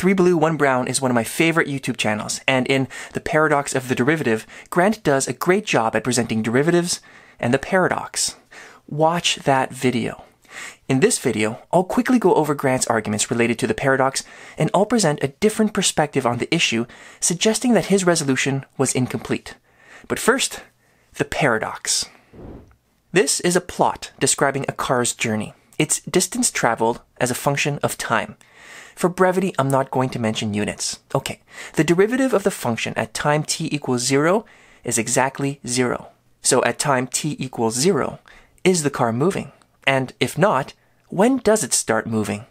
Three Blue, One Brown is one of my favorite YouTube channels, and in The Paradox of the Derivative, Grant does a great job at presenting derivatives and the paradox. Watch that video. In this video, I'll quickly go over Grant's arguments related to the paradox, and I'll present a different perspective on the issue, suggesting that his resolution was incomplete. But first, the paradox. This is a plot describing a car's journey. It's distance traveled as a function of time. For brevity, I'm not going to mention units. Okay, the derivative of the function at time t equals 0 is exactly 0. So at time t equals 0, is the car moving? And if not, when does it start moving?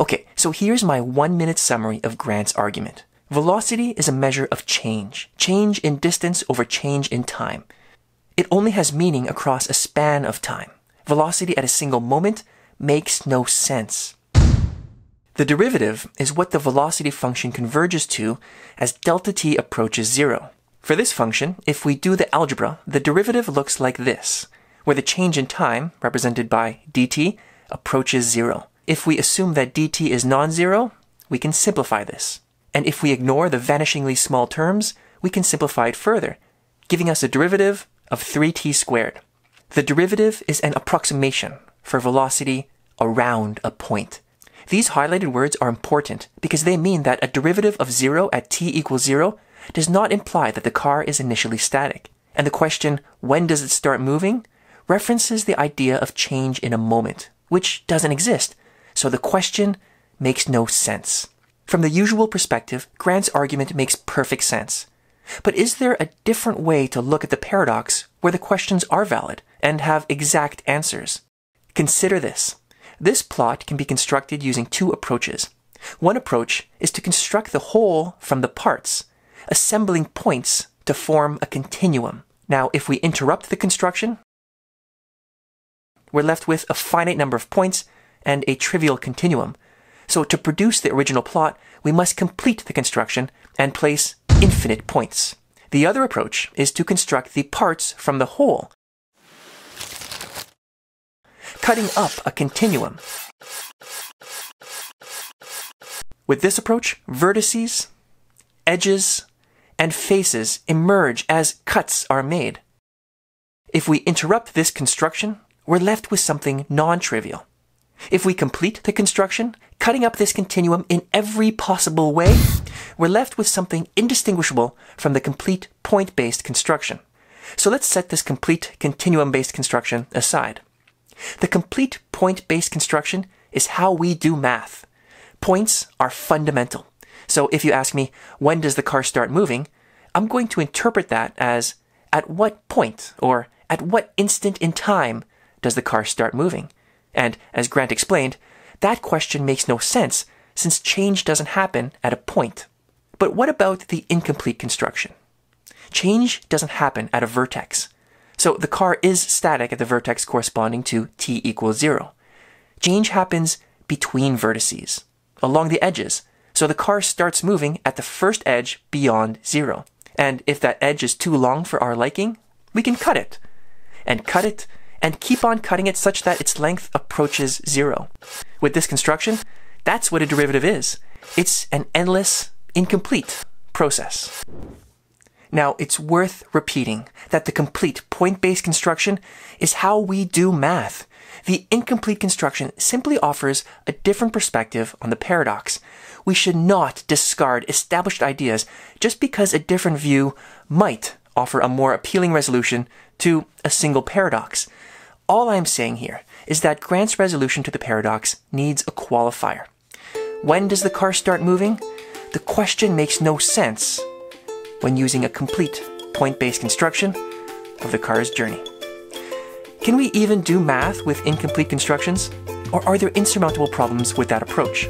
Okay, so here's my one minute summary of Grant's argument. Velocity is a measure of change, change in distance over change in time. It only has meaning across a span of time. Velocity at a single moment makes no sense. The derivative is what the velocity function converges to as delta t approaches zero. For this function, if we do the algebra, the derivative looks like this, where the change in time, represented by dt, approaches zero. If we assume that dt is non-zero, we can simplify this. And if we ignore the vanishingly small terms, we can simplify it further, giving us a derivative of 3t squared. The derivative is an approximation for velocity around a point. These highlighted words are important because they mean that a derivative of 0 at t equals 0 does not imply that the car is initially static. And the question, when does it start moving, references the idea of change in a moment, which doesn't exist. So the question makes no sense. From the usual perspective, Grant's argument makes perfect sense. But is there a different way to look at the paradox where the questions are valid and have exact answers? Consider this. This plot can be constructed using two approaches. One approach is to construct the whole from the parts, assembling points to form a continuum. Now, if we interrupt the construction, we're left with a finite number of points and a trivial continuum. So to produce the original plot, we must complete the construction and place infinite points. The other approach is to construct the parts from the whole, cutting up a continuum. With this approach, vertices, edges, and faces emerge as cuts are made. If we interrupt this construction, we're left with something non-trivial. If we complete the construction, cutting up this continuum in every possible way, we're left with something indistinguishable from the complete point-based construction. So let's set this complete continuum-based construction aside. The complete point-based construction is how we do math. Points are fundamental. So if you ask me, when does the car start moving? I'm going to interpret that as at what point or at what instant in time does the car start moving? And as Grant explained, that question makes no sense since change doesn't happen at a point. But what about the incomplete construction? Change doesn't happen at a vertex. So the car is static at the vertex corresponding to t equals 0. Change happens between vertices, along the edges, so the car starts moving at the first edge beyond 0. And if that edge is too long for our liking, we can cut it, and cut it, and keep on cutting it such that its length approaches 0. With this construction, that's what a derivative is. It's an endless, incomplete process. Now, it's worth repeating that the complete point-based construction is how we do math. The incomplete construction simply offers a different perspective on the paradox. We should not discard established ideas just because a different view might offer a more appealing resolution to a single paradox. All I'm saying here is that Grant's resolution to the paradox needs a qualifier. When does the car start moving? The question makes no sense when using a complete point-based construction of the car's journey. Can we even do math with incomplete constructions? Or are there insurmountable problems with that approach?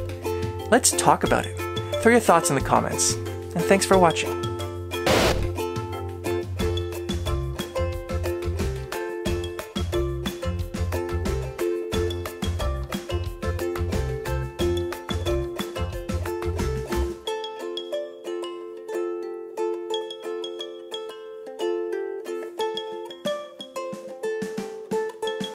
Let's talk about it. Throw your thoughts in the comments. And thanks for watching.